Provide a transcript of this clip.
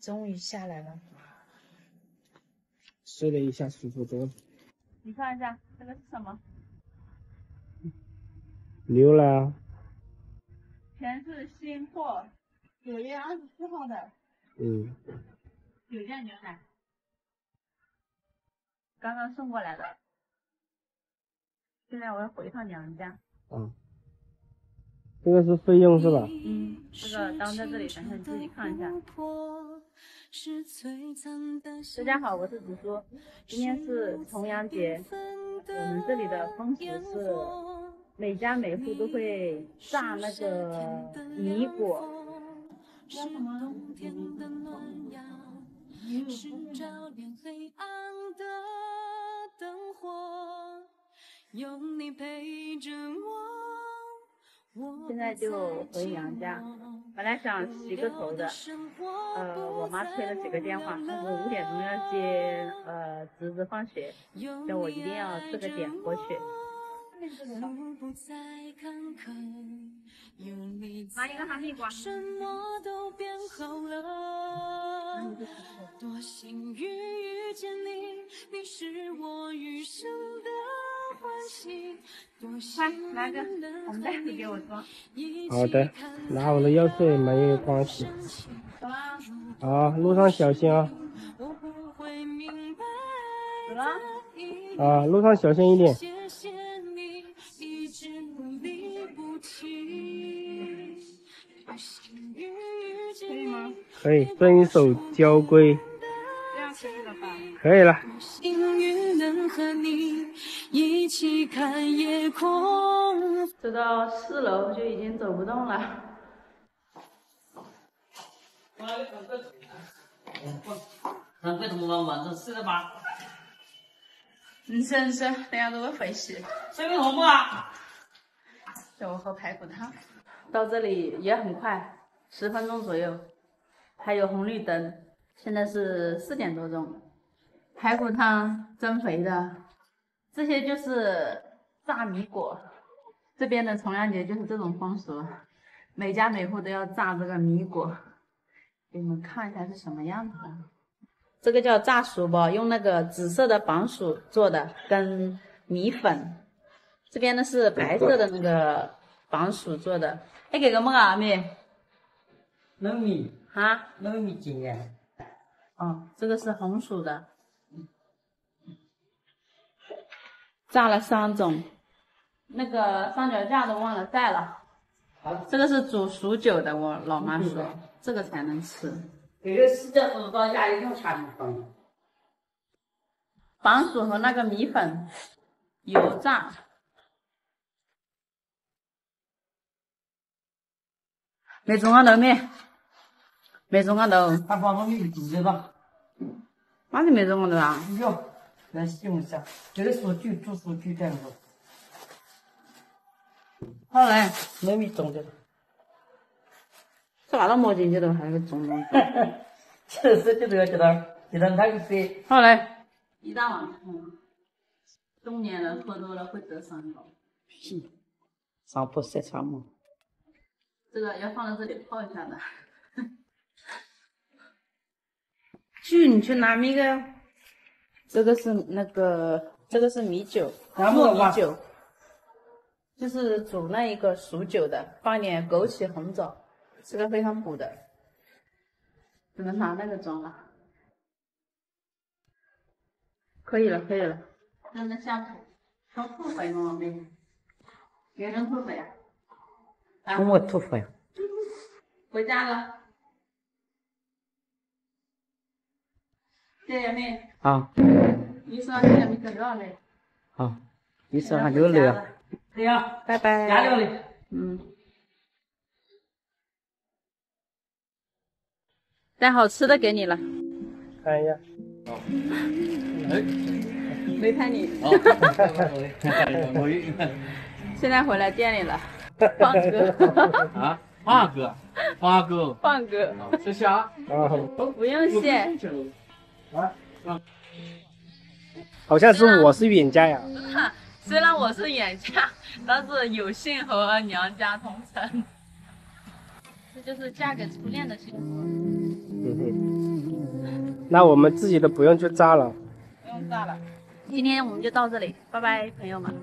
终于下来了，睡了一下，舒服多了。你看一下这个是什么？牛奶，全是新货，九月二十四号的嗯，酒店牛奶，刚刚送过来的。现在我要回趟娘家。啊，这个是费用是吧？嗯，这个当在这里，等下你自己看一下。大家好，我是紫苏，今天是重阳节，我们这里的风俗是每家每户都会炸那个米果。叫什么？现在就回娘家，本来想洗个头的，呃，我妈催了几个电话，说我五点钟要接呃侄子放学，叫我一定要这个点过去。拿一个哈密瓜。快拿个红袋子给我装。好的，拿我的药水没有关系。好，路上小心啊！啊，路上小心一点。可以吗？可以，遵守交规。这样可以了吧？可以了。走到四楼就已经走不动了。那为什么晚晚上睡了吧？你吃你吃，等下都会回去。吃个红不啊？叫我喝排骨汤。到这里也很快，十分钟左右，还有红绿灯。现在是四点多钟，排骨汤增肥的，这些就是炸米果。这边的重阳节就是这种风俗，每家每户都要炸这个米果，给你们看一下是什么样子的。这个叫炸薯包，用那个紫色的绑薯做的，跟米粉。这边呢是白色的那个绑薯做的。哎，给个么啊妹？糯米，哈？糯米精呀。哦，这个是红薯的，炸了三种，那个三脚架都忘了带了。这个是煮熟酒的，我老妈说这个才能吃。这个是叫做到家里用茶放。绑薯和那个米粉油炸，没中啊豆没？没中啊豆。他把糯米煮的吧？哪里没中啊豆啊？有，来用一下。这个数据做数据这样子。好嘞，没米种的。这拿到馍进去都还有个中东西。这是就这个知道，知道那个水。好嘞。一大碗汤，中年人喝多了会得三高。屁，上坡晒长毛。这个要放在这里泡一下的。去，你去拿那个。这个是那个，这个是米酒，糯米酒，就是煮那一个熟酒的，放点枸杞、红枣，这个非常补的。只能拿那个装了。可以了，可以了。扔在下铺，装土匪吗？没，别扔土匪啊！什么土匪？回家了。谢谢妹。好。你说现在没走了没？好。你说还留了。对呀，拜拜。加料嘞。嗯。带好吃的给你了。看一下。哎，没拍你。现在回来店里了，放哥。啊，放哥，放哥，放哥，谢谢啊。不用谢。啊啊！好像是我是远嫁呀。虽然我是远嫁，但是有幸和娘家同城。这就是嫁给初恋的幸福。嗯哼。那我们自己都不用去炸了。不用炸了。今天我们就到这里，拜拜，朋友们。